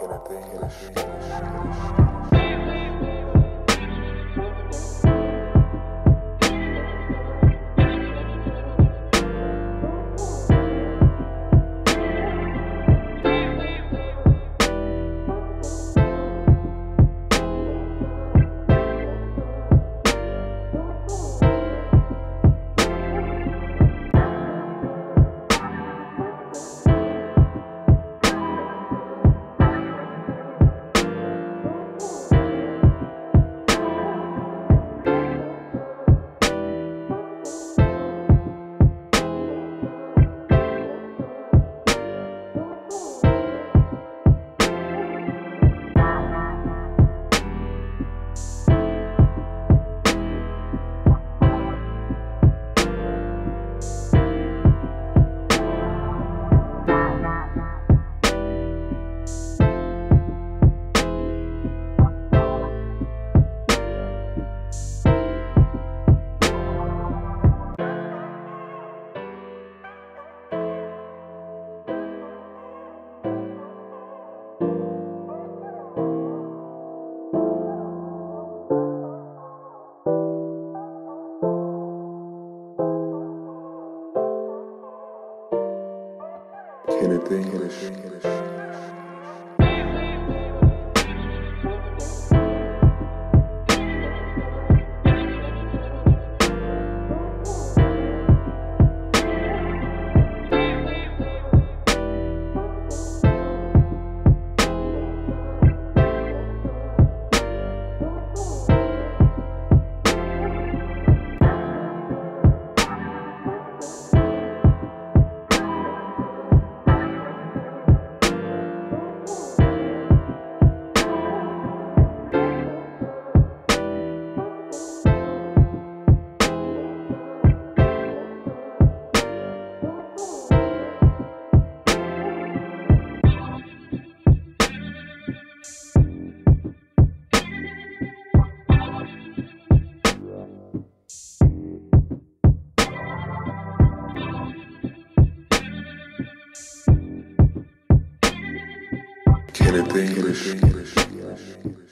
Anything. Anything. Anything. anything. anything. Kenneth English. Kenneth English.